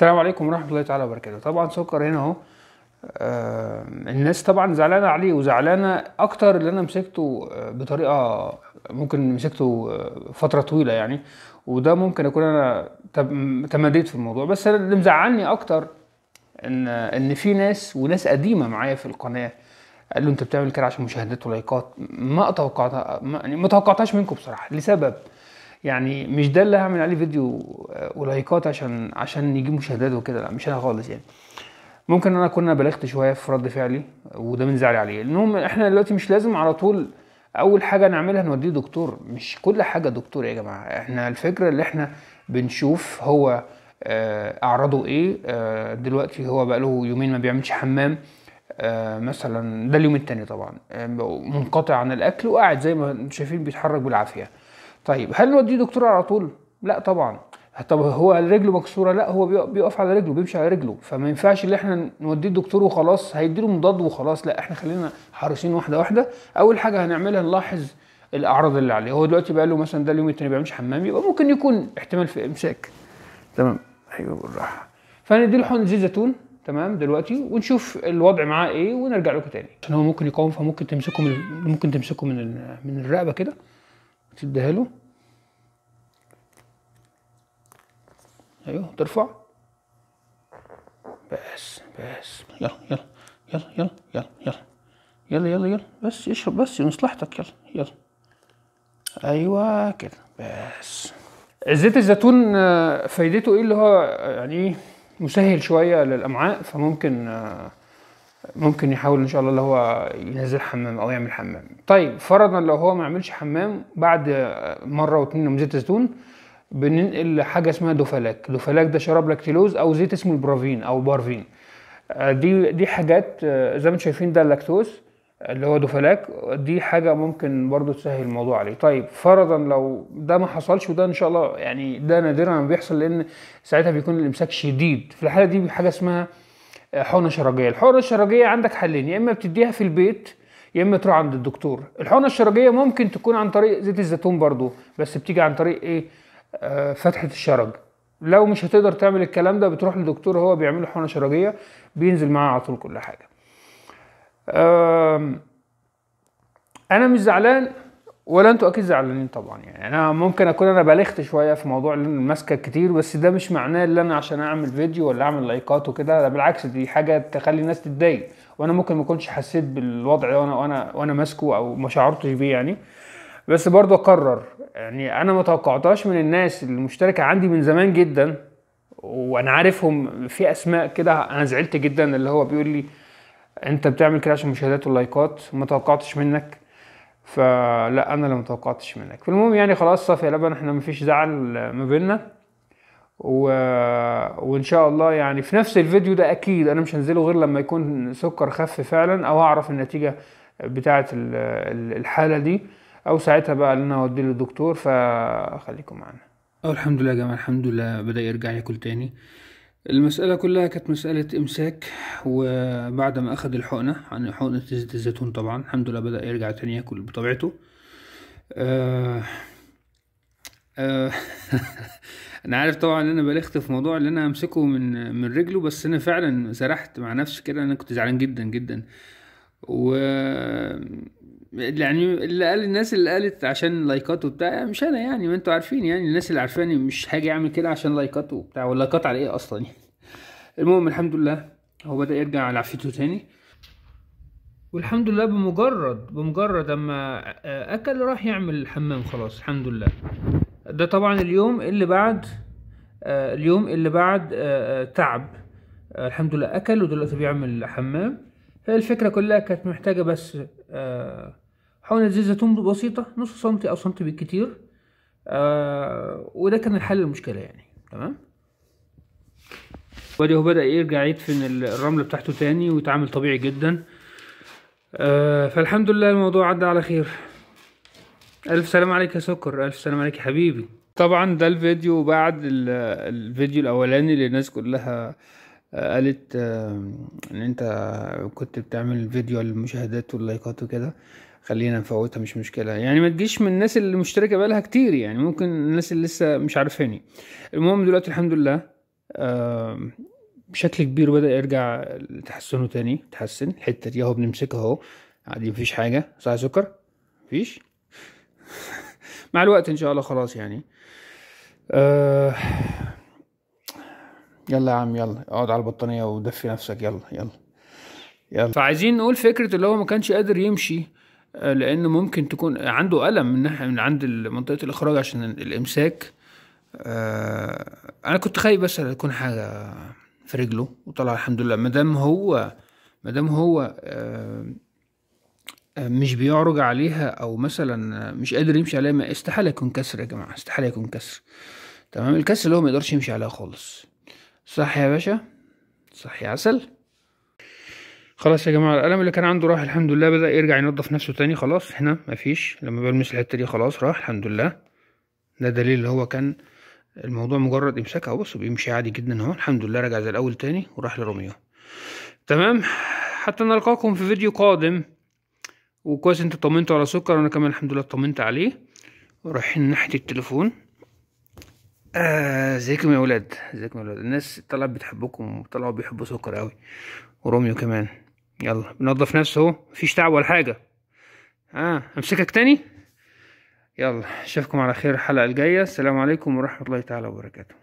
السلام عليكم ورحمة الله تعالى وبركاته. طبعا سكر هنا أهو. آه، الناس طبعا زعلانة عليه وزعلانة أكتر اللي أنا مسكته آه، بطريقة ممكن مسكته آه، فترة طويلة يعني. وده ممكن أكون أنا تم- تماديت في الموضوع. بس اللي مزعلني أكتر إن إن في ناس وناس قديمة معايا في القناة قالوا أنت بتعمل كده عشان مشاهدات ولايكات. ما توقعتها ما, يعني ما توقعتهاش منكم بصراحة. لسبب يعني مش ده اللي هعمل عليه فيديو آه، ولايكات عشان عشان يجيب مشاهدات وكده لا مش أنا خالص يعني. ممكن أنا كنا بلغت شوية في رد فعلي وده من زعلي عليه. المهم إحنا دلوقتي مش لازم على طول أول حاجة نعملها نوديه دكتور. مش كل حاجة دكتور يا جماعة. إحنا الفكرة اللي إحنا بنشوف هو آه، أعراضه إيه آه، دلوقتي هو بقاله يومين ما بيعملش حمام مثلا ده اليوم التاني طبعا منقطع عن الأكل وقاعد زي ما أنتم شايفين بيتحرك بالعافية. طيب هل نوديه دكتور على طول؟ لا طبعا. طب هو رجله مكسورة؟ لا هو بيق- بيقف على رجله بيمشي على رجله. فما ينفعش ان إحنا نوديه الدكتور وخلاص هيديله مضاد وخلاص. لا إحنا خلينا حريصين واحدة واحدة. أول حاجة هنعملها نلاحظ الأعراض اللي عليه. هو دلوقتي بقى له مثلا ده اليوم التاني ما بيعملش حمام يبقى ممكن يكون احتمال في إمساك. تمام. أيوه بالراحة. فنديله حقن زيت زيتون. تمام دلوقتي ونشوف الوضع معاه إيه ونرجع لكم تاني. عشان هو ممكن يقاوم فممكن تمسكه من ممكن تمسكه من من الرقبة كده. تديها له. أيوه ترفع. بس بس. يلا يلا يلا يلا يلا يلا. يلا يلا يلا. بس اشرب بس لمصلحتك يلا يلا. أيوه كده. بس. زيت الزيتون آه، فايدته إيه؟ اللي هو يعني إيه؟ مسهل شوية للأمعاء فممكن آه، ممكن يحاول إن شاء الله اللي هو ينزل حمام أو يعمل حمام. طيب فرضا لو هو ما عملش حمام بعد مرة واتنين من زيت الزيتون بننقل لحاجه اسمها Duphalac. Duphalac ده شراب لاكتيلوز أو زيت اسمه البرافين أو بارفين. دي دي حاجات زي ما أنتم شايفين ده اللاكتوز اللي هو Duphalac. دي حاجة ممكن برضو تسهل الموضوع عليه. طيب فرضا لو ده ما حصلش وده إن شاء الله يعني ده نادرا ما بيحصل لأن ساعتها بيكون الإمساك شديد. في الحالة دي حاجة اسمها حقنة شرجية الحقنة الشرجية عندك حلين يا إما بتديها في البيت يا إما تروح عند الدكتور. الحقنة الشرجية ممكن تكون عن طريق زيت الزيتون برضو بس بتيجي عن طريق إيه؟ آه فتحة الشرج. لو مش هتقدر تعمل الكلام ده بتروح لدكتور هو بيعمل حقنة شرجية بينزل معاه على طول كل حاجة. آم، أنا مش زعلان ولا أنتوا أكيد زعلانين طبعا. يعني أنا ممكن أكون أنا بالغت شوية في موضوع إن أنا ماسكه كتير بس ده مش معناه إن أنا عشان أعمل فيديو ولا أعمل لايكات وكده. ده بالعكس دي حاجة تخلي الناس تتضايق. وأنا ممكن ما كنتش حسيت بالوضع وأنا وأنا وأنا ماسكه أو ما شعرتش بيه يعني. بس برضه أقرر يعني أنا ما توقعتهاش من الناس المشتركة عندي من زمان جدا وأنا عارفهم في أسماء كده أنا زعلت جدا اللي هو بيقول لي أنت بتعمل كده عشان مشاهدات واللايكات ما توقعتش منك. فلا أنا اللي ما توقعتش منك. فالمهم يعني خلاص صافي يا لبن إحنا مفيش زعل ما بيننا. و... وإن شاء الله يعني في نفس الفيديو ده أكيد أنا مش هنزله غير لما يكون سكر خف فعلا أو اعرف النتيجة بتاعة ال- ال- الحالة دي أو ساعتها بقى إن أنا أوديه للدكتور فخليكم معانا الحمد لله يا جماعة الحمد لله بدأ يرجع ياكل تاني. المسألة كلها كانت مسألة إمساك وبعد ما أخد الحقنة عن حقنة زيت الزيتون طبعا الحمد لله بدأ يرجع تاني ياكل بطبيعته. آه آه أنا عارف طبعا إن أنا بالغت في موضوع إن أنا أمسكه من من رجله بس أنا فعلا سرحت مع نفسي كده أنا كنت زعلان جدا جدا. و يعني اللي قال الناس اللي قالت عشان لايكات وبتاع مش أنا يعني ما أنتوا عارفين يعني الناس اللي عارفاني مش هاجي أعمل كده عشان لايكات وبتاع واللايكات على إيه أصلا؟ يعني المهم الحمد لله هو بدأ يرجع على عافيته تاني. والحمد لله بمجرد بمجرد اما أكل راح يعمل الحمام خلاص الحمد لله. ده طبعا اليوم اللي بعد آه، اليوم اللي بعد آه، آه، تعب. الحمد لله أكل ودلوقتي بيعمل حمام. الفكرة كلها كانت محتاجة بس آه، حقنة زيت زيتون بسيطة نص سنتي أو سنتي بالكتير آه، وده كان الحل للمشكلة يعني. تمام؟ وادي هو بدأ يرجع يدفن ال- الرملة بتاعته تاني ويتعامل طبيعي جدا. آه، فالحمد لله الموضوع عدى على خير. ألف سلام عليك يا سكر ألف سلام عليك يا حبيبي. طبعا ده الفيديو بعد ال- الفيديو الأولاني اللي الناس كلها آه، قالت إن أنت كنت بتعمل فيديو للمشاهدات واللايكات وكده خلينا نفوتها مش مشكلة. يعني ما تجيش من الناس اللي مشتركة بقالها كتير يعني ممكن الناس اللي لسه مش عارفاني. المهم دلوقتي الحمد لله بشكل كبير بدأ يرجع لتحسنه تاني تحسن. الحتة دي أهو بنمسكها أهو. عادي مفيش حاجة. صح سكر؟ مفيش؟ مع الوقت إن شاء الله خلاص يعني. آه يلا يا عم يلا. اقعد على البطانية ودفي نفسك يلا يلا يلا. فعايزين نقول فكرة اللي هو ما كانش قادر يمشي آه، لأن ممكن تكون عنده ألم من ناحية من عند منطقة الإخراج عشان الإمساك. آه، أنا كنت خايف بس يكون حاجة في رجله وطلع الحمد لله. مادام هو مادام هو آه، مش بيعرج عليها أو مثلا مش قادر يمشي عليها ما استحالة يكون كسر يا جماعة استحالة يكون كسر. تمام؟ الكسر اللي هو ما يقدرش يمشي عليها خالص. صح يا باشا؟ صح يا عسل. خلاص يا جماعة الألم اللي كان عنده راح الحمد لله بدأ يرجع ينظف نفسه تاني خلاص هنا مفيش. لما بلمس الحتة دي خلاص راح الحمد لله. ده دليل اللي هو كان الموضوع مجرد إمساك أهو بص بيمشي عادي جدا أهو. الحمد لله رجع زي الأول تاني وراح لروميو تمام. حتى نلقاكم في فيديو قادم. وكويس أنتوا طمنتوا على سكر وأنا كمان الحمد لله طمنت عليه. ورايحين ناحية التليفون. آه، ازيكم يا ولاد؟ ازيكم يا ولاد؟ الناس طلعت بتحبكم وطلعوا بيحبوا سكر قوي. وروميو كمان. يلا بنضف نفسه اهو مفيش تعب ولا حاجة. آه أمسكك تاني؟ يلا أشوفكم على خير الحلقة الجاية. السلام عليكم ورحمة الله تعالى وبركاته.